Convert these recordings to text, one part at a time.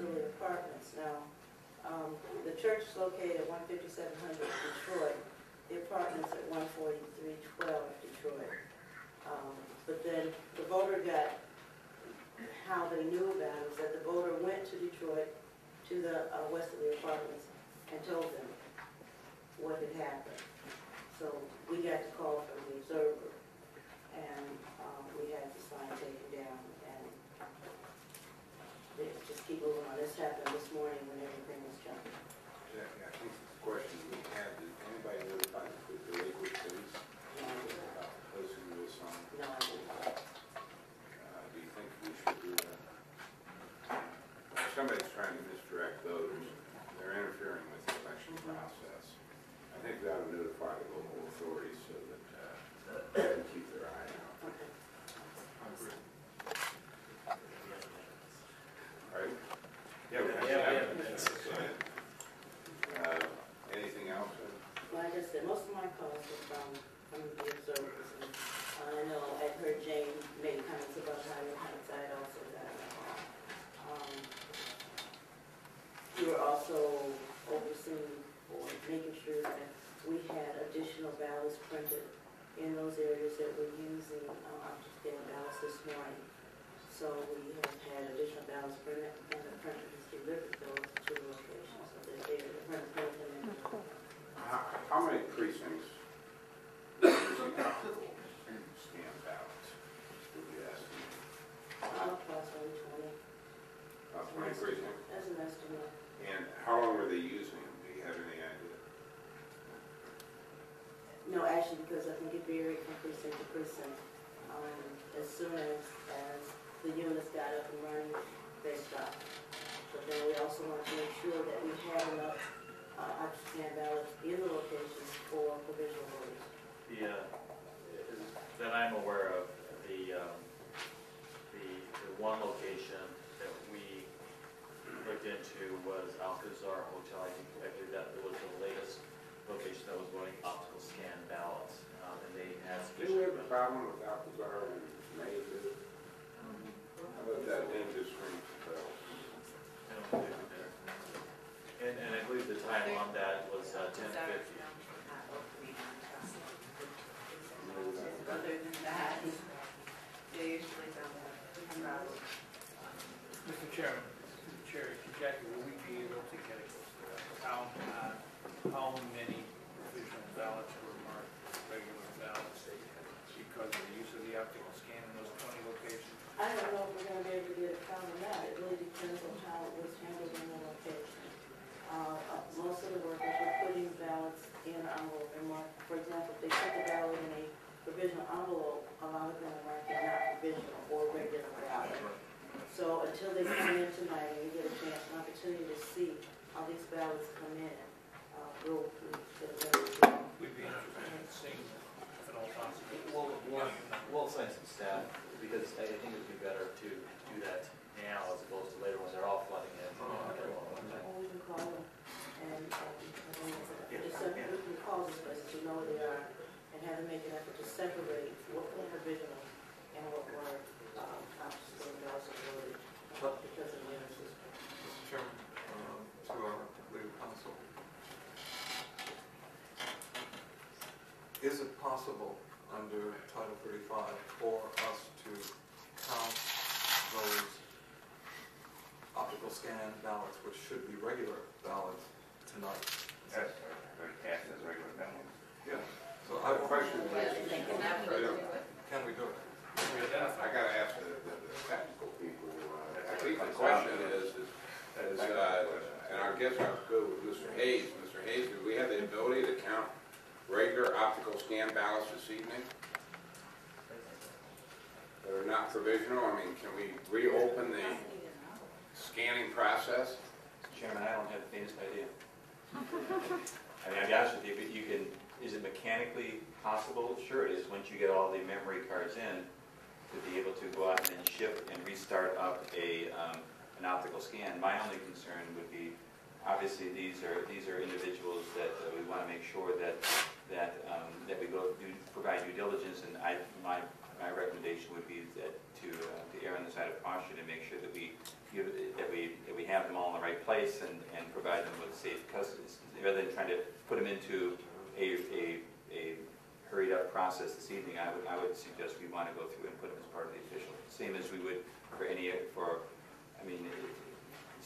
to Apartments. Now, um, the church is located at one fifty-seven hundred Detroit, the apartments at one forty-three twelve Detroit. Um, but then the voter got, how they knew about it was that the voter went to Detroit, to the uh, Westerly Apartments, and told them what had happened. So we got the call from the observer, and, um, we had the sign taken down, and they just keep moving on. This happened this morning when everything was jumping. Yeah, yeah, I think the question we had, did anybody notify the the Lakewood police about the posting of this sign? No, I didn't. Uh, Do you think we should do that? If Somebody's trying to misdirect voters, they're interfering with the election process. I think we ought to notify the local authorities so that uh, they can keep their eye out. Okay. Right? Yeah, we have Yeah, we have to minutes. Uh, Anything else? Like I said, most of my calls were from, from the observers, and uh, I know I've heard Jane make comments about Highland Heights, I had also got a call. Um, You were also overseeing or making sure that we had additional ballots printed in those areas that we're using, uh, up-to-date ballots this morning. So we have had additional ballots printed, and the printer has delivered those to the locations, so they're there, the printer printed them in. How how many precincts using optical scan ballots? Would you estimate? Uh, approximately twenty, About twenty precincts? as an estimate. And how long were they using them? Do you have any idea? Because I think it varied from precinct to precinct. Um, as soon as, as the units got up and running, they stopped. But then we also wanted to make sure that we had enough, uh, oxygen ballots in the locations for provisional voters. The, uh, that I'm aware of, the, um, the, the one location that we looked into was Alcazar Hotel. I think, I believe that was the latest location that was voting optical scan ballots, um, and they had Do we have a sufficient. problem with Alcazar and Mayville? How about that name just rings a bell? I don't believe we did. And, and I believe the time on that was uh, ten fifty. Other than that, they usually don't have problems. Chairman, Mr. Chair, Jaqui, will we be able to get a count on how many provisional ballots were marked regular ballots because of the use of the optical scan in those twenty locations? I don't know if we're gonna be able to get a count on that, it really depends on how it was handled in the location. Uh, uh, most of the workers were putting ballots in envelope and mark, for example, if they put the ballot in a provisional envelope, a lot of them mark it not provisional or regular ballot. So until they come in tonight and we get a chance, an opportunity to see how these ballots come in, uh, we'll, we'll get ready to go. We'd be interested in seeing if at all possible. We'll, we'll, we'll assign some staff, because I think it'd be better to do that now as opposed to later when they're all flooding in. Or we can call them and, um, just send, we can call this person to know where they are and have them make an effort to separate what were provisional and what were, um, obviously, ballots of voted because of the unit system. Mr. Chairman, um, to our legal counsel. Is it possible under Title 35 for us to count those optical scan ballots, which should be regular ballots, tonight? Yes, they're cast as regular ballots. Yeah. So I, The question Yeah, is, they can have to do it. can we do it? We identify. I gotta ask the, the the technical people, uh, I think the question is, is, is, uh, and I guess I'll go with Mr. Hayes. Mr. Hayes, do we have the ability to count regular optical scan ballots this evening? That are not provisional, I mean, can we reopen the scanning process? Chairman, I don't have the faintest idea. I mean, I'll be honest with you, but you can, is it mechanically possible? Sure it is, once you get all the memory cards in, to be able to go out and then ship and restart up a, um, an optical scan. My only concern would be, obviously, these are, these are individuals that uh, we want to make sure that, that, um, that we go, do, provide due diligence, and I, my, my recommendation would be that to, uh, to err on the side of caution and make sure that we give, that we, that we have them all in the right place and, and provide them with safe custody, rather than trying to put them into a, a, a hurried up process this evening, I would, I would suggest we want to go through and put them as part of the official, same as we would for any, for, I mean, it-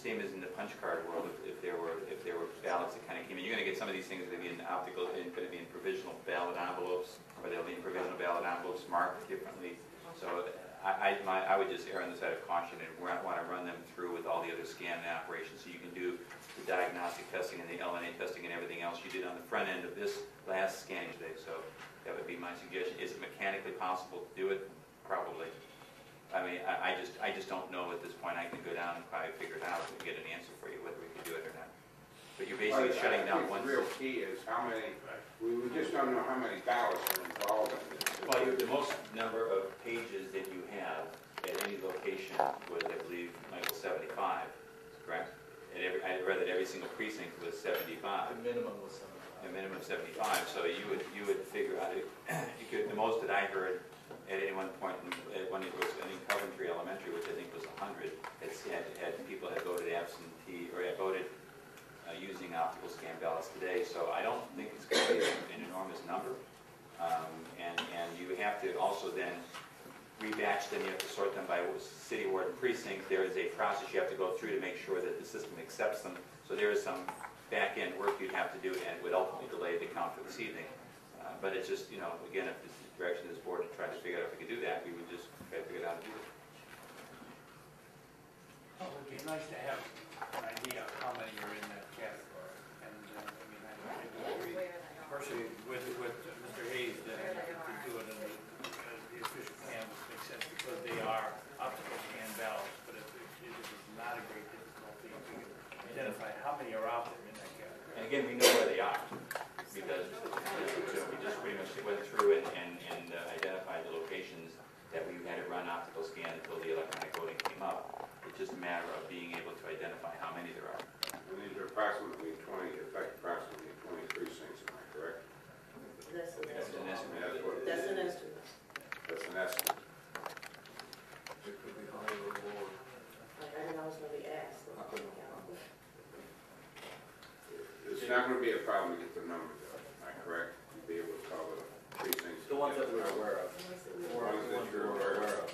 same as in the punch card world, if, if there were, if there were ballots that kind of came in, you're gonna get some of these things that be in optical, and gonna be in provisional ballot envelopes, or they'll be in provisional ballot envelopes marked differently. So I, I, my, I would just err on the side of caution and want to run them through with all the other scan operations, so you can do the diagnostic testing and the L&A testing and everything else you did on the front end of this last scan today. So that would be my suggestion. Is it mechanically possible to do it? Probably. I mean, I, I just, I just don't know at this point. I can go down and probably figure it out and get an answer for you whether we can do it or not. But you're basically But I shutting down think one. The real key is how many, we we just don't know how many ballots are involved in this. Well, you- the most number of pages that you have at any location was, I believe, Michael, 75, correct? And every, I read that every single precinct was 75. The minimum was seventy-five. a minimum of 75, so you would, you would figure out, it- you could, the most that I heard at any one point, at when it was, I think Coventry Elementary, which I think was 100, had, had, had people had voted absentee, or had voted uh, using optical scan ballots today, so I don't think it's going to be an enormous number. Um, And, and you have to also then rebatch them, you have to sort them by city ward and precinct. There is a process you have to go through to make sure that the system accepts them. So there is some back-end work you'd have to do and would ultimately delay the count for this evening. But it's just, you know, again, if this the direction of this board to try to figure out if we could do that, we would just try to figure out how to do it. Well, It'd be nice to have an idea of how many are in that category. And, uh, I mean, I I do agree personally with, with Mr. Hayes that if we do it in the, uh, the official canvass makes sense because they are optical scan ballots. But if it it's not a great difficulty, if we can identify how many are out there in that category. And again, we know where they are, because you know, we just pretty much went through and, and and uh, identified the locations that we had to run optical scan until the electronic voting came up. It's just a matter of being able to identify how many there are. And these are approximately 20, affect approximately 20 precincts, am I correct? That's an That's an estimate. estimate. That's what it That's is. an estimate. That's an estimate. It could be higher or lower. Like, I didn't know I was gonna be asked. so, you know. It's not going to be a problem to get the numbers up, am I correct? You'll be able to call the precincts. The ones that we're aware of. The ones that you're aware of.